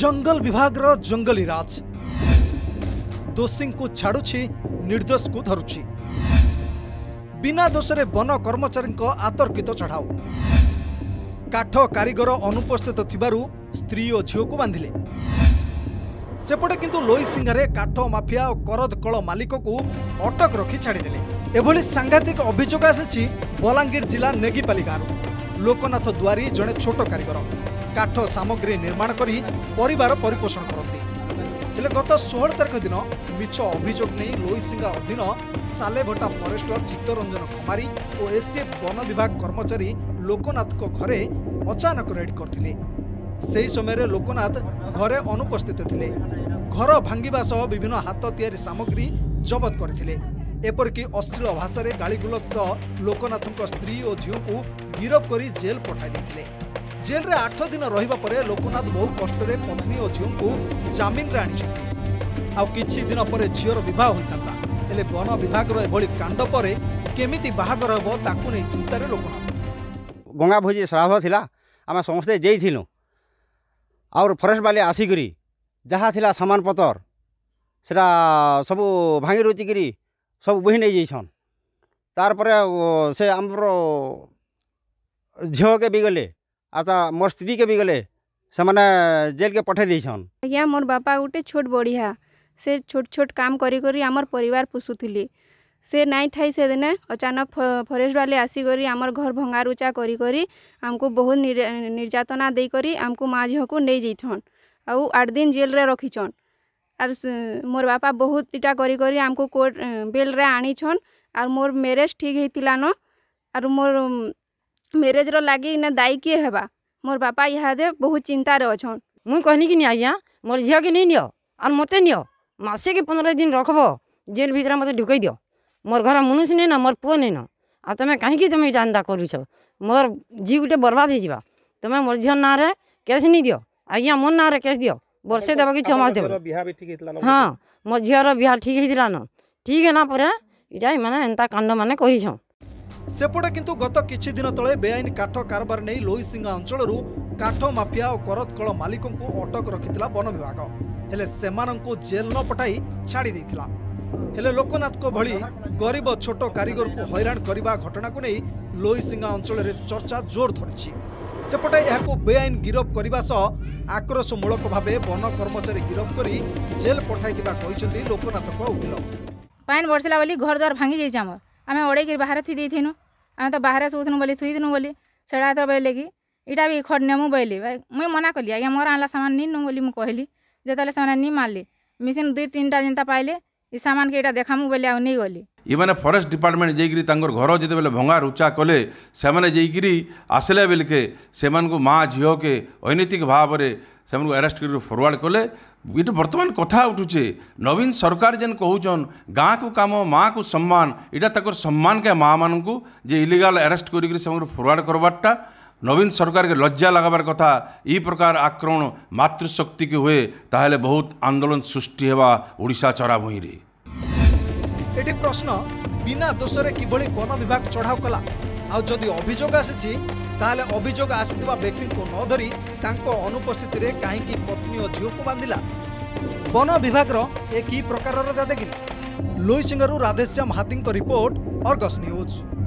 ଜଙ୍ଗଲ ବିଭାଗର ଜଙ୍ଗଲୀ ରାଜ ଦୋଷୀଙ୍କୁ ଛାଡ଼ୁଛି ନିର୍ଦ୍ଦୋଷକୁ ଧରୁଛି ବିନା ଦୋଷରେ ବନ କର୍ମଚାରୀଙ୍କ ଆତର୍କିତ ଚଢ଼ାଉ କାଠ କାରିଗର ଅନୁପସ୍ଥିତ ଥିବାରୁ ସ୍ତ୍ରୀ ଓ ଝିଅକୁ ବାନ୍ଧିଲେ ସେପଟେ କିନ୍ତୁ ଲୋଇସିଂହାରେ କାଠ ମାଫିଆ ଓ କରଦ କଳ ମାଲିକକୁ ଅଟକ ରଖି ଛାଡ଼ିଦେଲେ ଏଭଳି ସାଂଘାତିକ ଅଭିଯୋଗ ଆସିଛି ବଲାଙ୍ଗୀର ଜିଲ୍ଲା ନେଗିପାଲି ଗାଁରୁ ଲୋକନାଥ ଦୁଆରୀ ଜଣେ ଛୋଟ କାରିଗର কাঠ সামগ্রী নির্মাণ করে পরিবার পরিপোষণ করতে ହେଲେ ଗତ ଷୋହଳ ତାରିଖ ଦିନ ମିଛ ଅଭିଯୋଗ ନେଇ ଲୋଇସିଙ୍ଗା ଅଧୀନ ସାଲେଭଟା ଫରେଷ୍ଟର ଚିତ୍ତରଞ୍ଜନ ଖମାରୀ ଓ ଏସ୍ସିଏଫ୍ ବନ ବିଭାଗ କର୍ମଚାରୀ ଲୋକନାଥଙ୍କ ଘରେ ଅଚାନକ ରେଡ୍ କରିଥିଲେ ସେହି ସମୟରେ ଲୋକନାଥ ଘରେ ଅନୁପସ୍ଥିତ ଥିଲେ ଘର ଭାଙ୍ଗିବା ସହ ବିଭିନ୍ନ ହାତ ତିଆରି ସାମଗ୍ରୀ ଜବତ କରିଥିଲେ ଏପରିକି ଅଶ୍ଳୀଳ ଭାଷାରେ ଗାଳିଗୁଲଜ ସହ ଲୋକନାଥଙ୍କ ସ୍ତ୍ରୀ ଓ ଝିଅକୁ ଗିରଫ କରି ଜେଲ୍ ପଠାଇ ଦେଇଥିଲେ জেলরে আঠ দিন রহবা পরে লোকনাথ বহু কষ্টরে পত্নী ও ঝিউঙ্কু জামিনরে আনিছন্তি আউ কিছু দিন পরে ঝিওর বিবাহ হইতা হলে বন বিভাগর এভাবে কাণ্ড পরে কমিটি বাহর হব তা চিন্তার লোকনাথ গঙ্গা ভোজি শ্রাদ্ধ লা আমি সমস্তে যাই আর ফরেস্ট বালে আসিকি যাহা লা সামানপতর সেটা সবু ভাঙি রুচিকি সব বহি নিয়ে যাইছন তারপরে সে আমার ঝিওকে বিগলে आता मोर स्त्री के भी गले ସେମାନେ ଜେଲ୍କେ ପଠେଇ ଦେଇଛନ୍ ଆଜ୍ଞା ମୋର ବାପା ଗୋଟେ ଛୋଟ ବଢ଼ିଆ ସେ ଛୋଟ ଛୋଟ କାମ କରି କରି ଆମର ପରିବାର ପୋଷୁଥିଲେ ସେ ନାଇଁ ଥାଇ ସେଦିନେ ଅଚାନକ ଫରେଷ୍ଟ ବାଲେ ଆସିକରି ଆମର ଘର ଭଙ୍ଗାରୁଚା କରି କରି ଆମକୁ ବହୁତ ନିର୍ଯାତନା ଦେଇକରି ଆମକୁ ମା ଝିଅକୁ ନେଇଯାଇଛନ୍ ଆଉ ଆଠ ଦିନ ଜେଲ୍ରେ ରଖିଛନ୍ ଆର୍ ମୋର ବାପା ବହୁତ ଇଟା କରି କରି ଆମକୁ କୋର୍ଟ ବେଲ୍ରେ ଆଣିଛନ୍ ଆର୍ ମୋର ମ୍ୟାରେଜ୍ ଠିକ୍ ହେଇଥିଲାନ ଆର୍ ମୋର मेरेजर लगे इन दायी किए हेबा मोर बापा दे बहुत चिंतार अछन मुई कहनी कि आज्ञा मोर झी के नहीं नियो आर मत नियो मसे के पंद्रह दिन रखब जेल भितर मत ढुक दि मोर घर मनुष्य नहीं न मोर पु नहीं न आ तुम कहीं तुम इटा एंता कर मोर झी गुटे बर्बाद हो जा तुम मोर झी ना कैश नहीं दि आज्ञा मोर ना कैश दि बर्षे देव कि छमास देव हाँ मो झीर बहुत ठीक है न ठीक है ना पर इटा मैंने एंता कांड मैंने कर ସେପଟେ କିନ୍ତୁ ଗତ କିଛି ଦିନ ତଳେ ବେଆଇନ କାଠ କାରବାର ନେଇ ଲୋଇସିଙ୍ଗା ଅଞ୍ଚଳରୁ କାଠ ମାଫିଆ ଓ କରତକଳ ମାଲିକଙ୍କୁ ଅଟକ ରଖିଥିଲା ବନ ବିଭାଗ ହେଲେ ସେମାନଙ୍କୁ ଜେଲ୍ ନ ପଠାଇ ଛାଡ଼ି ଦେଇଥିଲା ହେଲେ ଲୋକନାଥଙ୍କ ଭଳି ଗରିବ ଛୋଟ କାରିଗରକୁ ହଇରାଣ କରିବା ଘଟଣାକୁ ନେଇ ଲୋଇସିଙ୍ଗା ଅଞ୍ଚଳରେ ଚର୍ଚ୍ଚା ଜୋର ଧରିଛି ସେପଟେ ଏହାକୁ ବେଆଇନ ଗିରଫ କରିବା ସହ ଆକ୍ରୋଶମୂଳକ ଭାବେ ବନ କର୍ମଚାରୀ ଗିରଫ କରି ଜେଲ୍ ପଠାଇଥିବା କହିଛନ୍ତି ଲୋକନାଥଙ୍କ ଓକିଲ ପାଇନ ବର୍ଷିଲା ବୋଲି ଘର ଦ୍ୱାର ଭାଙ୍ଗି ଯାଇଛି ଆମର आम अड़े बाहर थी थीनु आम तो बाहर शोथनु बोली थीदनु बोली सेड़ा तो बोले कि यहाँ भी खट नेमु बोली मुई मना कली आज मोर आनला सामान नहीं नीनु बोली कहली जो से नहीं मारली मिशन दुई तीन टाइम जिनता पाइले ये सामान के इटा देखामु बोले आउ नहीं गली ଇମାନେ ଫରେଷ୍ଟ ଡିପାର୍ଟମେଣ୍ଟ ଯାଇକିରି ତାଙ୍କର ଘର ଯେତେବେଳେ ଭଙ୍ଗା ରୁଚା କଲେ ସେମାନେ ଯାଇକିରି ଆସିଲା ବେଲକେ ସେମାନଙ୍କୁ ମା ଝିଅକେ ଅନୈତିକ ଭାବରେ ସେମାନଙ୍କୁ ଆରେଷ୍ଟ କରି ଫରୱାର୍ଡ଼ କଲେ ଏଇଟା ବର୍ତ୍ତମାନ କଥା ଉଠୁଛେ ନବୀନ ସରକାର ଯେନ୍ କହୁଛନ୍ ଗାଁକୁ କାମ ମାଆକୁ ସମ୍ମାନ ଏଇଟା ତାଙ୍କର ସମ୍ମାନକେ ମାଆମାନଙ୍କୁ ଯେ ଇଲିଗାଲ ଆରେଷ୍ଟ କରିକିରି ସେମାନଙ୍କୁ ଫରୱାର୍ଡ଼ କରବାରଟା ନବୀନ ସରକାରକେ ଲଜ୍ଜା ଲଗାବାର କଥା ଇ ପ୍ରକାର ଆକ୍ରମଣ ମାତୃଶକ୍ତିକି ହୁଏ ତାହେଲେ ବହୁତ ଆନ୍ଦୋଳନ ସୃଷ୍ଟି ହେବା ଓଡ଼ିଶା ଚରାଭୂଇଁରେ এটি প্রশ্ন বিনা দোষরে কিভাবে বন বিভাগ চড়াও কলা আদি অভিযোগ আসিছি তাহলে অভিযোগ আসিথিবা ব্যক্তিকে নধরি তাঙ্ক অনুপস্থিতিরে কাহিঁকি পত্নী ও ঝিউকু বাঁধিলা বন বিভাগর এ কি প্রকারর দাদাগিরি লুইসিংহরু রাধেশ্যাম হাতীঙ্ক রিপোর্ট অর্গস নিউজ